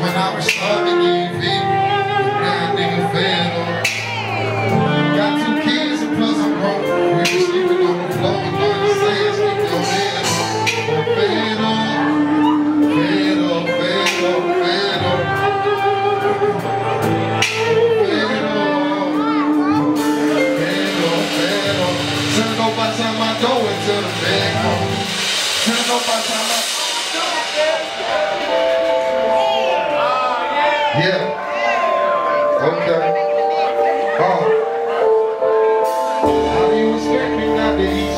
when I was starving you, baby. Now nigga fed up. Got two kids and plus I'm broke. We sleeping on the floor. Fed fed fed fed. Turn up by time I go into the bed by time I Okay. Oh. How do you expect me